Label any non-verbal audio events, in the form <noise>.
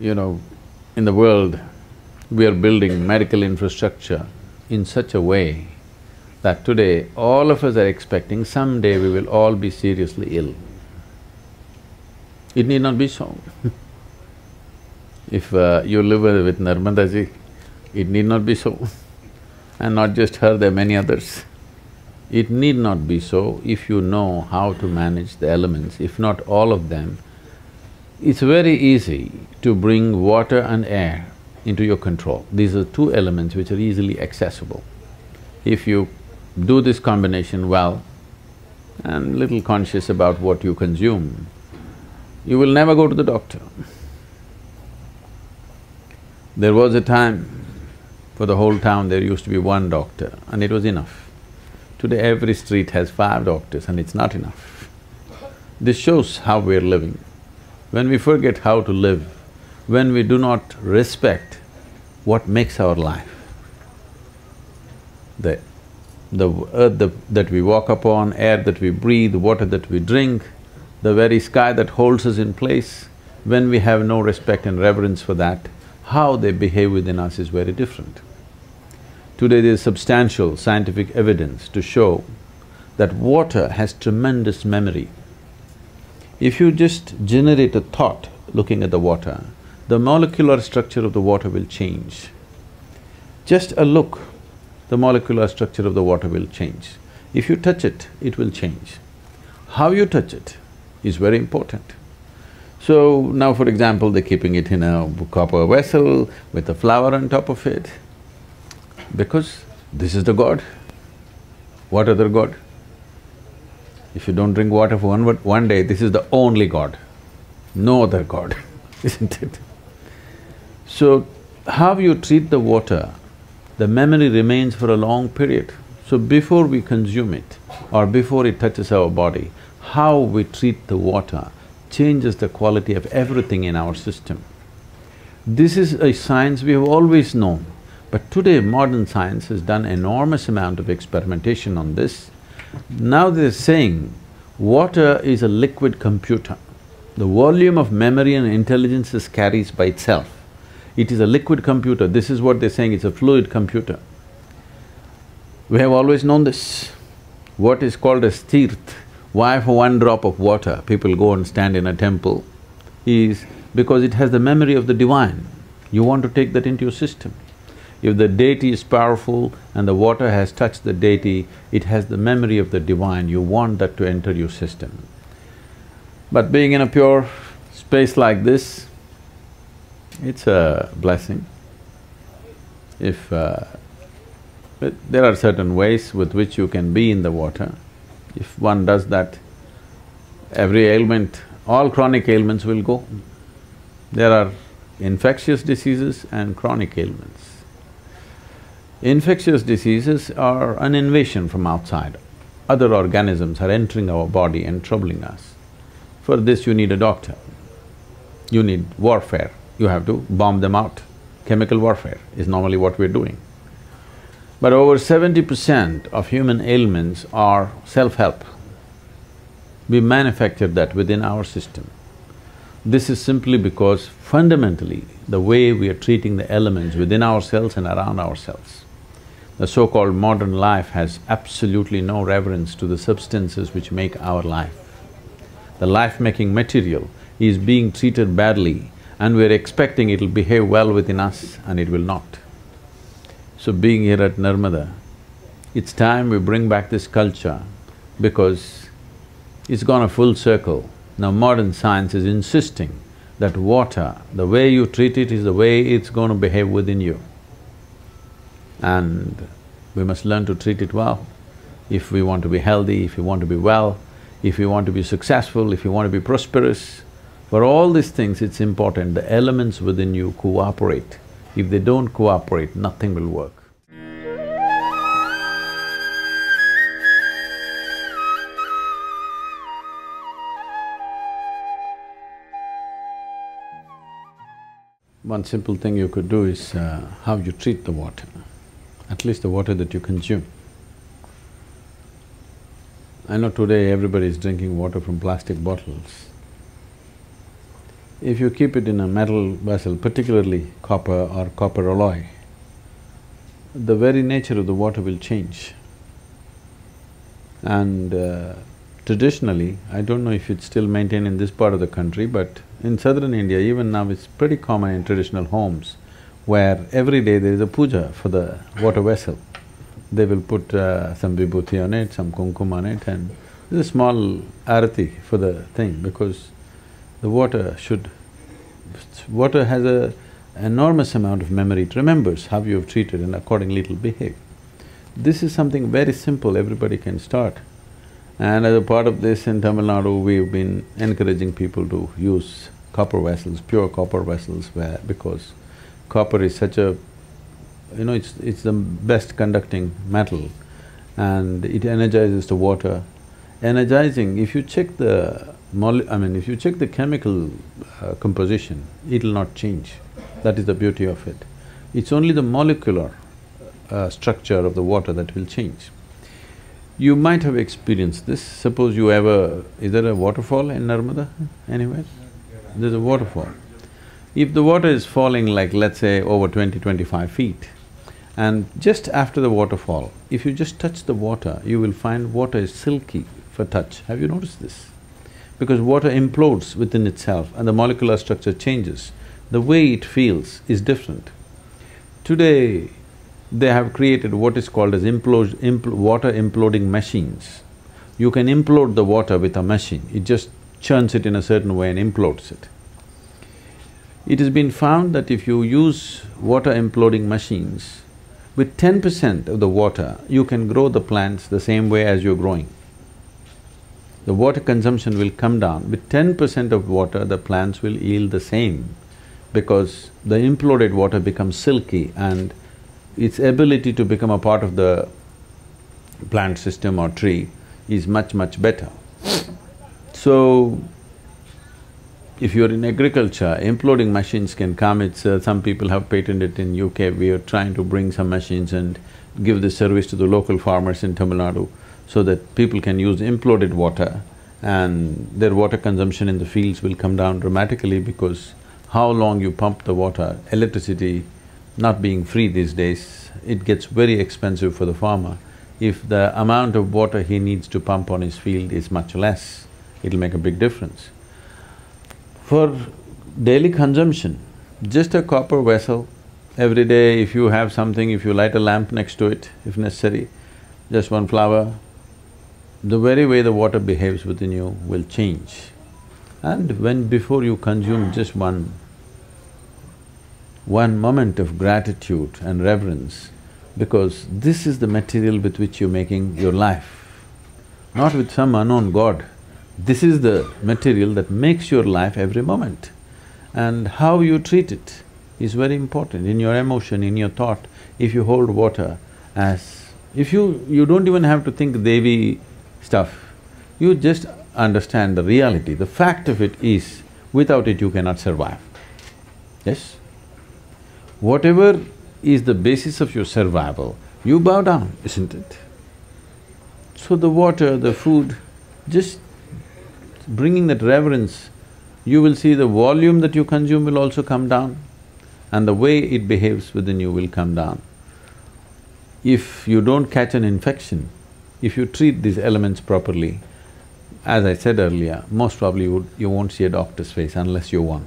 you know, in the world, we are building medical infrastructure in such a way that today all of us are expecting someday we will all be seriously ill. It need not be so. <laughs> if uh, you live with Narmada ji, it need not be so. and not just her, there are many others. It need not be so if you know how to manage the elements, if not all of them. It's very easy to bring water and air into your control. These are two elements which are easily accessible. If you do this combination well and little conscious about what you consume, you will never go to the doctor. There was a time, for the whole town there used to be one doctor and it was enough. Today every street has five doctors and it's not enough. This shows how we're living. When we forget how to live, when we do not respect what makes our life, the, the earth the, that we walk upon, air that we breathe, water that we drink, the very sky that holds us in place, when we have no respect and reverence for that, how they behave within us is very different. Today there is substantial scientific evidence to show that water has tremendous memory. If you just generate a thought looking at the water, the molecular structure of the water will change. Just a look, the molecular structure of the water will change. If you touch it, it will change. How you touch it is very important. So now for example, they're keeping it in a copper vessel with a flower on top of it, because this is the god. What other god? If you don't drink water for one, one day, this is the only god, no other god, <laughs> isn't it? So, how you treat the water, the memory remains for a long period. So before we consume it or before it touches our body, how we treat the water changes the quality of everything in our system. This is a science we have always known, but today modern science has done enormous amount of experimentation on this. Now they're saying water is a liquid computer. The volume of memory and intelligence is carries by itself. It is a liquid computer, this is what they're saying, it's a fluid computer. We have always known this. What is called as tirth, why for one drop of water people go and stand in a temple, is because it has the memory of the divine. You want to take that into your system. If the deity is powerful and the water has touched the deity, it has the memory of the divine, you want that to enter your system. But being in a pure space like this, it's a blessing. If… Uh, there are certain ways with which you can be in the water. If one does that, every ailment, all chronic ailments will go. There are infectious diseases and chronic ailments. Infectious diseases are an invasion from outside. Other organisms are entering our body and troubling us. For this you need a doctor. You need warfare you have to bomb them out. Chemical warfare is normally what we're doing. But over seventy percent of human ailments are self-help. We manufactured that within our system. This is simply because fundamentally, the way we are treating the elements within ourselves and around ourselves. The so-called modern life has absolutely no reverence to the substances which make our life. The life-making material is being treated badly and we're expecting it'll behave well within us and it will not. So being here at Narmada, it's time we bring back this culture because it's gone a full circle. Now modern science is insisting that water, the way you treat it is the way it's going to behave within you. And we must learn to treat it well. If we want to be healthy, if we want to be well, if we want to be successful, if we want to be prosperous, for all these things, it's important the elements within you cooperate. If they don't cooperate, nothing will work. One simple thing you could do is uh, how you treat the water, at least the water that you consume. I know today everybody is drinking water from plastic bottles. if you keep it in a metal vessel, particularly copper or copper alloy, the very nature of the water will change. And uh, traditionally, I don't know if it's still maintained in this part of the country, but in southern India, even now it's pretty common in traditional homes, where every day there is a puja for the water vessel. They will put uh, some vibhuti on it, some kumkum on it and there's a small arati for the thing because the water should… water has a enormous amount of memory, it remembers how you have treated and accordingly it'll behave. This is something very simple, everybody can start. And as a part of this in Tamil Nadu, we've been encouraging people to use copper vessels, pure copper vessels where… because copper is such a… you know, it's… it's the best conducting metal and it energizes the water. Energizing, if you check the mole… I mean, if you check the chemical uh, composition, it'll not change. That is the beauty of it. It's only the molecular uh, structure of the water that will change. You might have experienced this, suppose you ever… is there a waterfall in Narmada anywhere? There's a waterfall. If the water is falling like let's say over 20, 25 feet, and just after the waterfall, if you just touch the water, you will find water is silky for touch. Have you noticed this? Because water implodes within itself and the molecular structure changes, the way it feels is different. Today, they have created what is called as impl water imploding machines. You can implode the water with a machine, it just churns it in a certain way and implodes it. It has been found that if you use water imploding machines, with ten percent of the water, you can grow the plants the same way as you're growing. The water consumption will come down. With ten percent of water, the plants will yield the same because the imploded water becomes silky and its ability to become a part of the plant system or tree is much, much better. So, if you're in agriculture, imploding machines can come, it's… Uh, some people have patented it in UK, we are trying to bring some machines and give this service to the local farmers in Tamil Nadu so that people can use imploded water and their water consumption in the fields will come down dramatically because how long you pump the water, electricity not being free these days, it gets very expensive for the farmer. If the amount of water he needs to pump on his field is much less, it'll make a big difference. For daily consumption, just a copper vessel, every day if you have something, if you light a lamp next to it, if necessary, just one flower, the very way the water behaves within you will change. And when before you consume just one one moment of gratitude and reverence because this is the material with which you're making your life, not with some unknown god. This is the material that makes your life every moment. And how you treat it is very important in your emotion, in your thought. If you hold water as… if you… you don't even have to think Devi stuff, you just understand the reality, the fact of it is, without it you cannot survive. Yes? Whatever is the basis of your survival, you bow down, isn't it? So the water, the food, just bringing that reverence, you will see the volume that you consume will also come down and the way it behaves within you will come down. If you don't catch an infection, if you treat these elements properly, as I said earlier, most probably you, would, you won't see a doctor's face unless you're one.